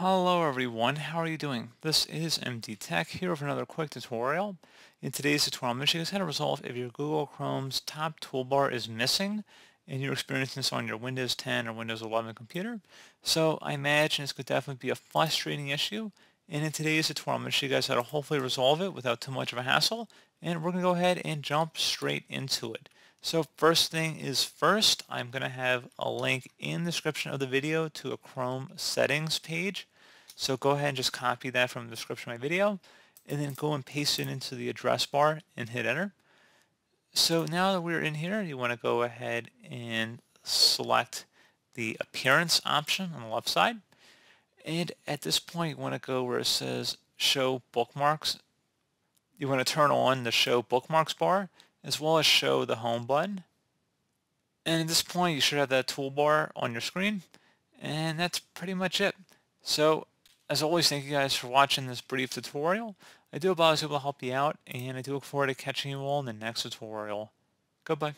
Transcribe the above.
Hello everyone, how are you doing? This is MD Tech here with another quick tutorial. In today's tutorial, I'm going to show you guys how to resolve if your Google Chrome's top toolbar is missing and you're experiencing this on your Windows 10 or Windows 11 computer. So I imagine this could definitely be a frustrating issue. And in today's tutorial, I'm going to show you guys how to hopefully resolve it without too much of a hassle. And we're going to go ahead and jump straight into it. So first thing is first, I'm going to have a link in the description of the video to a Chrome settings page. So go ahead and just copy that from the description of my video and then go and paste it into the address bar and hit enter. So now that we're in here, you want to go ahead and select the appearance option on the left side. And at this point, you want to go where it says show bookmarks. You want to turn on the show bookmarks bar as well as show the home button. And at this point, you should have that toolbar on your screen. And that's pretty much it. So as always, thank you guys for watching this brief tutorial. I do hope I was able to help you out, and I do look forward to catching you all in the next tutorial. Goodbye.